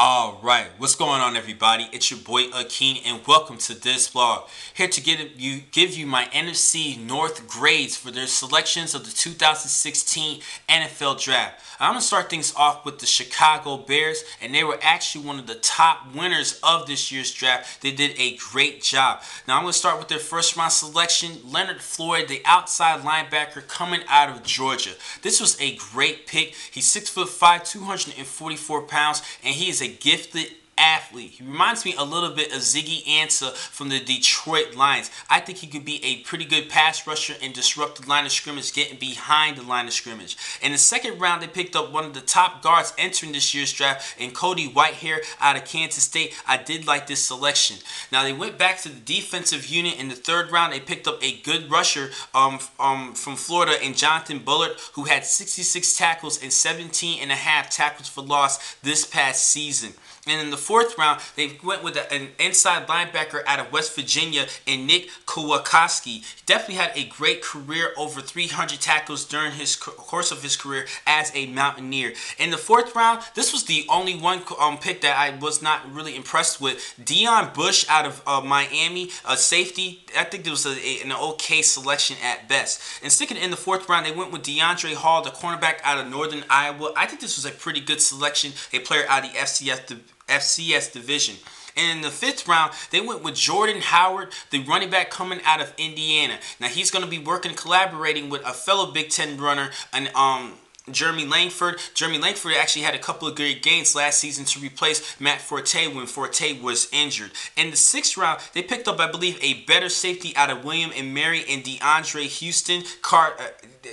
All right, what's going on, everybody? It's your boy Akin, and welcome to this vlog. Here to get you, give you my NFC North grades for their selections of the 2016 NFL Draft. I'm gonna start things off with the Chicago Bears, and they were actually one of the top winners of this year's draft. They did a great job. Now I'm gonna start with their first round selection, Leonard Floyd, the outside linebacker coming out of Georgia. This was a great pick. He's six foot five, 244 pounds, and he is a gifted athlete. He reminds me a little bit of Ziggy Ansah from the Detroit Lions. I think he could be a pretty good pass rusher and disrupt the line of scrimmage, getting behind the line of scrimmage. In the second round, they picked up one of the top guards entering this year's draft and Cody Whitehair out of Kansas State. I did like this selection. Now, they went back to the defensive unit in the third round. They picked up a good rusher um, um, from Florida in Jonathan Bullard, who had 66 tackles and 17 and a half tackles for loss this past season. And in the fourth round, they went with an inside linebacker out of West Virginia and Nick. He definitely had a great career, over 300 tackles during his course of his career as a Mountaineer. In the fourth round, this was the only one um, pick that I was not really impressed with. Deon Bush out of uh, Miami, a safety. I think it was a, a, an okay selection at best. And sticking in the fourth round, they went with DeAndre Hall, the cornerback out of Northern Iowa. I think this was a pretty good selection. A player out of the FCS FCS division. And in the fifth round, they went with Jordan Howard, the running back coming out of Indiana. Now he's going to be working, collaborating with a fellow Big Ten runner, and um. Jeremy Langford. Jeremy Langford actually had a couple of great games last season to replace Matt Forte when Forte was injured. In the sixth round, they picked up, I believe, a better safety out of William and Mary and DeAndre Houston. Car, uh,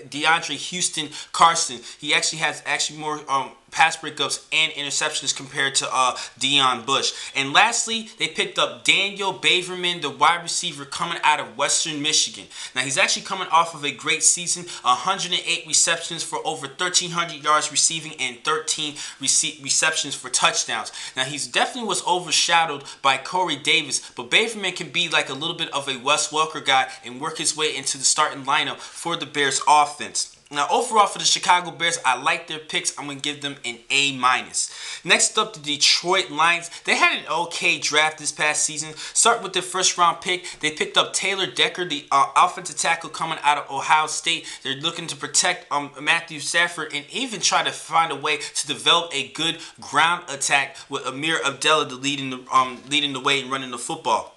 DeAndre Houston Carson. He actually has actually more um, pass breakups and interceptions compared to uh, Deon Bush. And lastly, they picked up Daniel Braverman, the wide receiver coming out of Western Michigan. Now, he's actually coming off of a great season, 108 receptions for over 1,300 yards receiving and 13 rece receptions for touchdowns. Now, he's definitely was overshadowed by Corey Davis, but Braverman can be like a little bit of a Wes Welker guy and work his way into the starting lineup for the Bears offense. Now, overall for the Chicago Bears, I like their picks. I'm going to give them an A minus. Next up, the Detroit Lions. They had an okay draft this past season. Start with their first round pick. They picked up Taylor Decker, the uh, offensive tackle coming out of Ohio State. They're looking to protect um, Matthew Stafford and even try to find a way to develop a good ground attack with Ameer Abdullah leading the, um, leading the way and running the football.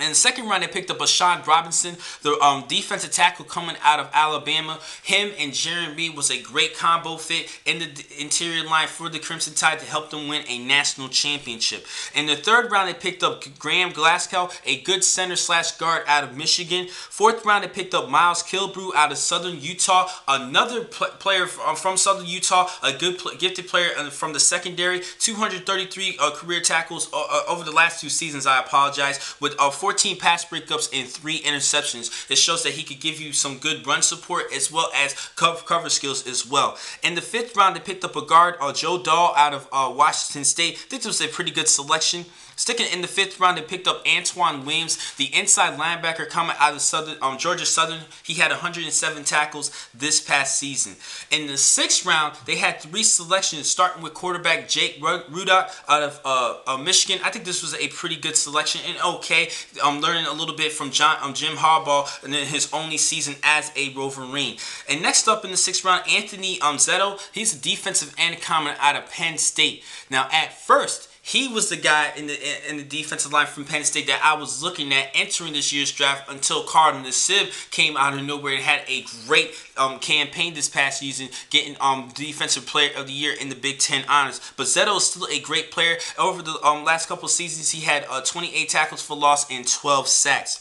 In the second round, they picked up Bijan Robinson, the um, defensive tackle coming out of Alabama. Him and Reed was a great combo fit in the interior line for the Crimson Tide to help them win a national championship. In the third round, they picked up Graham Glasgow, a good center slash guard out of Michigan. Fourth round, they picked up Miles Killebrew out of Southern Utah, another pl player from, from Southern Utah, a good gifted player uh, from the secondary. 233 uh, career tackles uh, uh, over the last two seasons. I apologize with uh, 14 pass breakups and three interceptions. It shows that he could give you some good run support as well as cover, skills as well. In the fifth round, they picked up a guard, uh, Joe Dahl out of uh, Washington State. I think this was a pretty good selection. Sticking in the fifth round, they picked up Antwione Williams, the inside linebacker coming out of Southern, um, Georgia Southern. He had 107 tackles this past season. In the sixth round, they had three selections, starting with quarterback Jake Rudock out of uh, uh, Michigan. I think this was a pretty good selection and okay. I'm learning a little bit from John, um, Jim Harbaugh and then his only season as a Wolverine. And next up in the sixth round, Anthony um, Zettel. He's a defensive end coming out of Penn State. Now, at first, he was the guy in the in the defensive line from Penn State that I was looking at entering this year's draft until Carlton Nassib came out of nowhere and had a great um, campaign this past season, getting um defensive player of the year in the Big Ten honors. But Zettel is still a great player. Over the um, last couple seasons, he had uh, 28 tackles for loss and 12 sacks.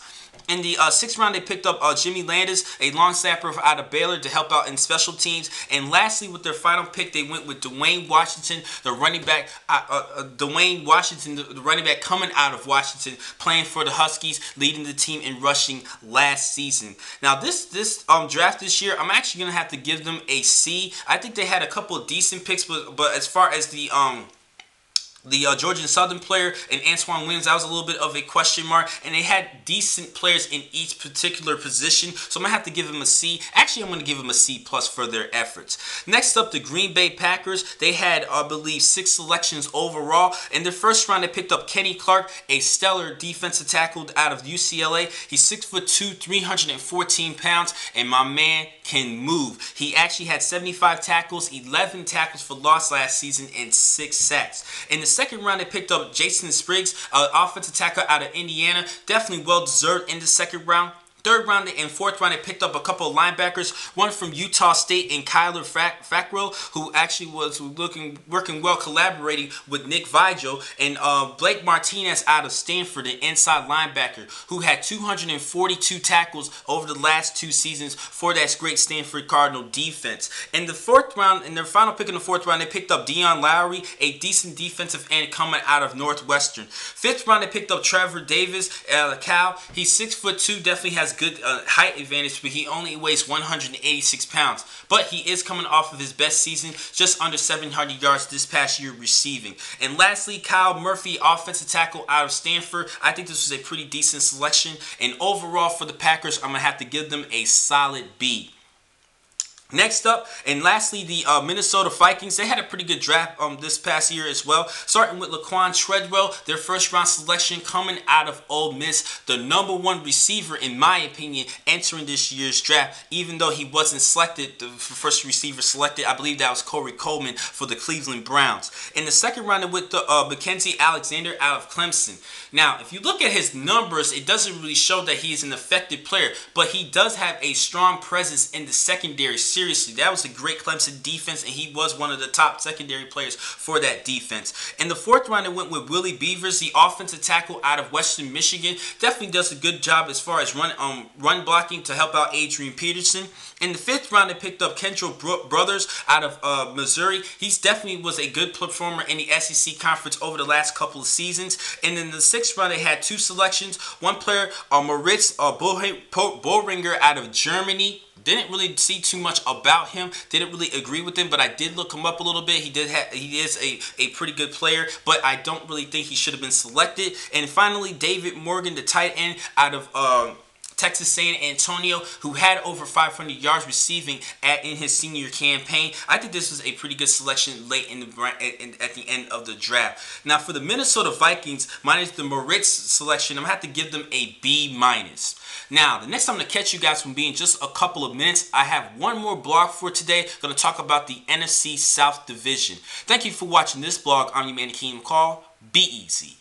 In the uh, sixth round, they picked up uh, Jimmy Landes, a long snapper out of Baylor, to help out in special teams. And lastly, with their final pick, they went with Dwayne Washington, the running back. Uh, uh, uh Dwayne Washington, the, running back coming out of Washington, playing for the Huskies, leading the team in rushing last season. Now, this this um, draft this year, I'm actually gonna have to give them a C. I think they had a couple of decent picks, but but as far as the um the uh, Georgian Southern player and Antwione Williams, that was a little bit of a question mark. And they had decent players in each particular position. So I'm going to have to give them a C. Actually, I'm going to give them a C plus for their efforts. Next up, the Green Bay Packers. They had, I believe, six selections overall. In their first round, they picked up Kenny Clark, a stellar defensive tackle out of UCLA. He's 6'2", 314 pounds, and my man can move. He actually had 75 tackles, 11 tackles for loss last season, and six sacks. In the second round, they picked up Jason Spriggs, an offensive tackle out of Indiana. Definitely well deserved in the second round. Third round and fourth round, they picked up a couple of linebackers. One from Utah State and Kyler Fackrell, who actually was looking working well, collaborating with Nick Vigil, and uh, Blake Martinez out of Stanford, an inside linebacker, who had 242 tackles over the last two seasons for that great Stanford Cardinal defense. In the fourth round, in their final pick in the fourth round, they picked up Dion Lowry, a decent defensive end coming out of Northwestern. Fifth round, they picked up Trevor Davis, uh, Cal. He's six foot two, definitely has good uh, height advantage, but he only weighs 186 pounds. But he is coming off of his best season, just under 700 yards this past year receiving. And lastly, Kyle Murphy, offensive tackle out of Stanford. I think this was a pretty decent selection. And overall for the Packers, I'm going to have to give them a solid B. Next up, and lastly, the uh, Minnesota Vikings. They had a pretty good draft um, this past year as well. Starting with Laquan Treadwell, their first round selection coming out of Ole Miss. The number one receiver, in my opinion, entering this year's draft. Even though he wasn't selected, the first receiver selected, I believe that was Corey Coleman for the Cleveland Browns. In the second round, with the uh, Mackensie Alexander out of Clemson. Now, if you look at his numbers, it doesn't really show that he is an effective player, but he does have a strong presence in the secondary series seriously. That was a great Clemson defense, and he was one of the top secondary players for that defense. In the fourth round, it went with Willie Beavers, the offensive tackle out of Western Michigan. Definitely does a good job as far as run um run blocking to help out Adrian Peterson. In the fifth round, they picked up Kendall Brothers out of uh, Missouri. He's definitely was a good performer in the SEC conference over the last couple of seasons. And in the sixth round, they had two selections. One player, uh, Moritz uh, Bohringer out of Germany. Didn't really see too much about him. Didn't really agree with him, but I did look him up a little bit. He did have he is a, a pretty good player, but I don't really think he should have been selected. And finally, David Morgan, the tight end out of um, Texas San Antonio, who had over 500 yards receiving at in his senior campaign. I think this was a pretty good selection late in the at the end of the draft. Now for the Minnesota Vikings, minus the Moritz selection, I'm gonna have to give them a B minus. Now, the next time to catch you guys from being just a couple of minutes, I have one more blog for today. I'm going to talk about the NFC South Division. Thank you for watching this blog. I'm your man, Akin McCall. Be easy.